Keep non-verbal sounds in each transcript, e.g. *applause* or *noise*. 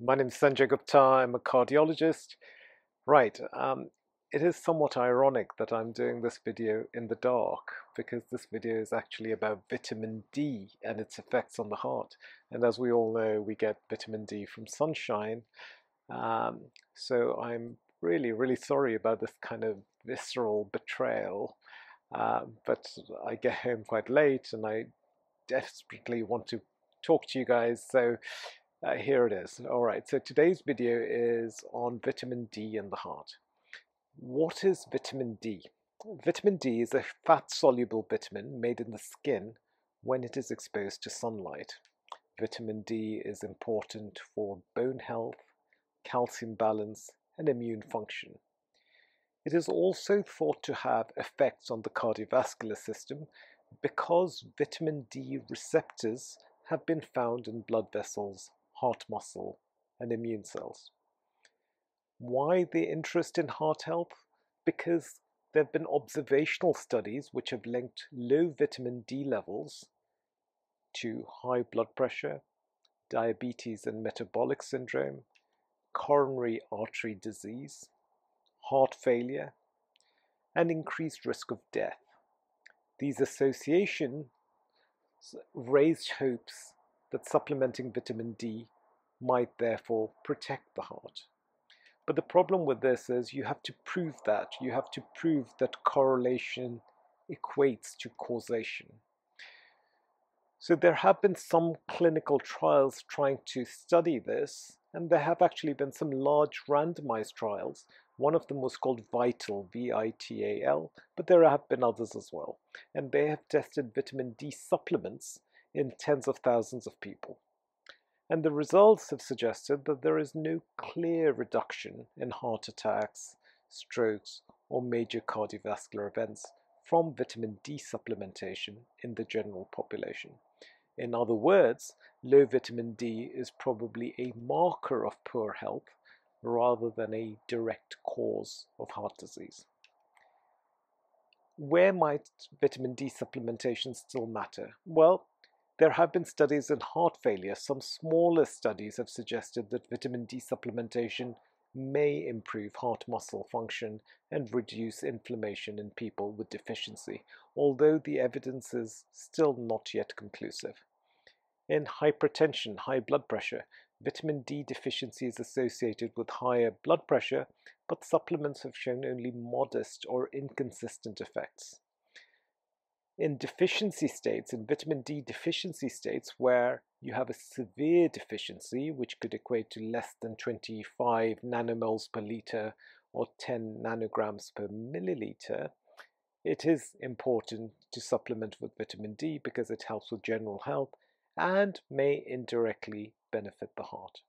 My name is Sanjay Gupta. I'm a cardiologist. Right, um, it is somewhat ironic that I'm doing this video in the dark because this video is actually about vitamin D and its effects on the heart. And as we all know, we get vitamin D from sunshine. Um, so I'm really, really sorry about this kind of visceral betrayal. Uh, but I get home quite late and I desperately want to talk to you guys. So uh, here it is. All right, so today's video is on vitamin D in the heart. What is vitamin D? Vitamin D is a fat-soluble vitamin made in the skin when it is exposed to sunlight. Vitamin D is important for bone health, calcium balance, and immune function. It is also thought to have effects on the cardiovascular system because vitamin D receptors have been found in blood vessels heart muscle, and immune cells. Why the interest in heart health? Because there have been observational studies which have linked low vitamin D levels to high blood pressure, diabetes and metabolic syndrome, coronary artery disease, heart failure, and increased risk of death. These associations raised hopes that supplementing vitamin D might therefore protect the heart. But the problem with this is you have to prove that. You have to prove that correlation equates to causation. So there have been some clinical trials trying to study this, and there have actually been some large randomized trials. One of them was called VITAL, V-I-T-A-L, but there have been others as well. And they have tested vitamin D supplements in tens of thousands of people. And the results have suggested that there is no clear reduction in heart attacks, strokes, or major cardiovascular events from vitamin D supplementation in the general population. In other words, low vitamin D is probably a marker of poor health rather than a direct cause of heart disease. Where might vitamin D supplementation still matter? Well, there have been studies in heart failure. Some smaller studies have suggested that vitamin D supplementation may improve heart muscle function and reduce inflammation in people with deficiency, although the evidence is still not yet conclusive. In hypertension, high blood pressure, vitamin D deficiency is associated with higher blood pressure, but supplements have shown only modest or inconsistent effects in deficiency states, in vitamin D deficiency states, where you have a severe deficiency, which could equate to less than 25 nanomoles per liter or 10 nanograms per milliliter, it is important to supplement with vitamin D because it helps with general health and may indirectly benefit the heart.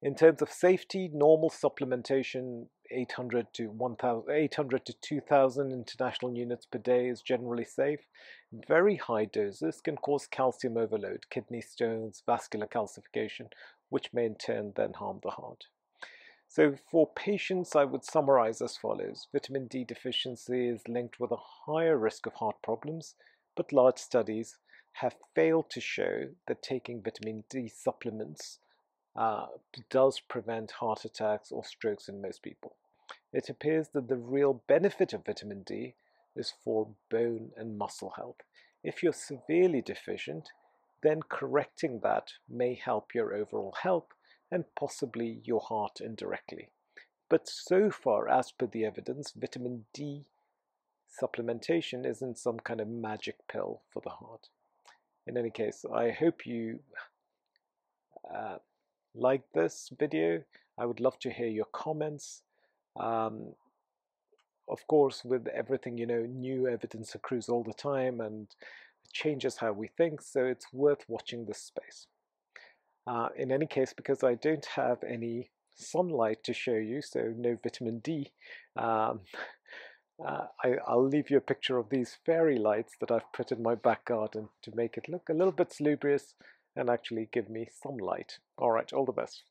In terms of safety, normal supplementation 800 to 1000 800 to 2000 international units per day is generally safe. Very high doses can cause calcium overload kidney stones vascular calcification which may in turn then harm the heart. So for patients I would summarize as follows. Vitamin D deficiency is linked with a higher risk of heart problems but large studies have failed to show that taking vitamin D supplements uh, does prevent heart attacks or strokes in most people. It appears that the real benefit of vitamin D is for bone and muscle health. If you're severely deficient, then correcting that may help your overall health and possibly your heart indirectly. But so far, as per the evidence, vitamin D supplementation isn't some kind of magic pill for the heart. In any case, I hope you like this video. I would love to hear your comments. Um, of course, with everything, you know, new evidence accrues all the time and changes how we think, so it's worth watching this space. Uh, in any case, because I don't have any sunlight to show you, so no vitamin D, um, *laughs* uh, I, will leave you a picture of these fairy lights that I've put in my back garden to make it look a little bit salubrious and actually give me some light. All right, all the best.